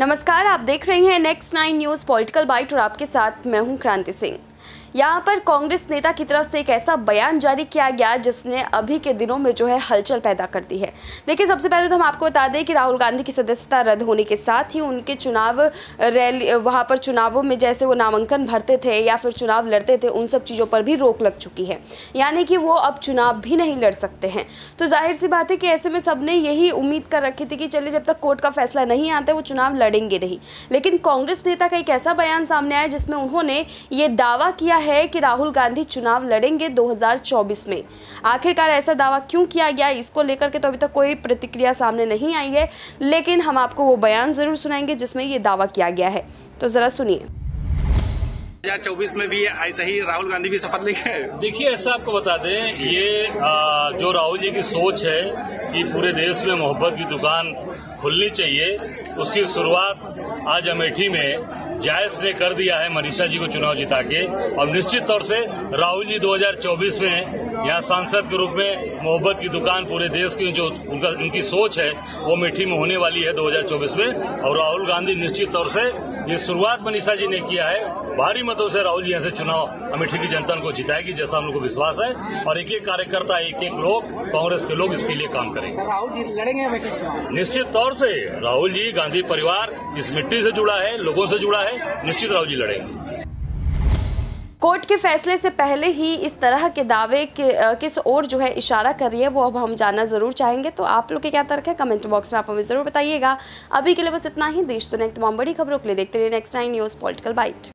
नमस्कार, आप देख रहे हैं next nine news political bite और आपके साथ मैं हूँ क्रांति सिंह। यहाँ पर कांग्रेस नेता की तरफ़ से एक ऐसा बयान जारी किया गया जिसने अभी के दिनों में जो है हलचल पैदा कर दी है। देखिए, सबसे पहले तो हम आपको बता दें कि राहुल गांधी की सदस्यता रद्द होने के साथ ही उनके चुनाव रैली, वहाँ पर चुनावों में जैसे वो नामांकन भरते थे या फिर चुनाव लड़ते थे, उन सब चीज़ों पर भी रोक लग चुकी है। यानी कि वो अब चुनाव भी नहीं लड़ सकते हैं। तो ज़ाहिर सी बात है कि ऐसे में सबने यही उम्मीद कर रखी थी कि चलिए, जब तक कोर्ट का फैसला नहीं आता वो चुनाव लड़ेंगे नहीं। लेकिन कांग्रेस नेता का एक ऐसा बयान सामने आया जिसमें उन्होंने ये दावा किया है कि राहुल गांधी चुनाव लड़ेंगे 2024 में। आखिरकार ऐसा दावा क्यों किया गया इसको लेकर के तो अभी तक कोई प्रतिक्रिया सामने नहीं आई है लेकिन हम आपको वो बयान ज़रूर सुनाएँगे जिसमें ये दावा किया गया है। तो जरा सुनिए। 2024 में भी ऐसा ही राहुल गांधी भी शपथ लेंगे देखिए ऐसा आपको बता दें ये आ, जो राहुल जी की सोच है कि पूरे देश में मोहब्बत की दुकान खुलनी चाहिए उसकी शुरुआत आज अमेठी में जायस ने कर दिया है मनीषा जी को चुनाव जिता के। और निश्चित तौर से राहुल जी 2024 में यहाँ सांसद के रूप में मोहब्बत की दुकान पूरे देश की जो उनका उनकी सोच है वो मीठी में होने वाली है 2024 में। और राहुल गांधी निश्चित तौर से ये शुरुआत मनीषा जी ने किया है। भारी मतों से राहुल जी यहाँ से चुनाव अमेठी की जनता को जिताएगी जैसा हम लोग को विश्वास है। और एक एक कार्यकर्ता एक एक लोग कांग्रेस के लोग इसके लिए काम करेंगे। राहुल जी लड़ेंगे अमेठी चुनाव निश्चित तौर से राहुल जी गांधी परिवार इस मिट्टी से जुड़ा है लोगों से जुड़ा है निश्चित राहुल जी लड़ेंगे कोर्ट के फैसले से पहले ही इस तरह के दावे के, किस ओर जो है इशारा कर रही है वो अब हम जानना ज़रूर चाहेंगे। तो आप लोग के क्या तर्क है? कमेंट बॉक्स में आप हमें ज़रूर बताइएगा। अभी के लिए बस इतना ही। देश तो दुनिया तमाम बड़ी खबरों के लिए देखते रहिए next time news political bite.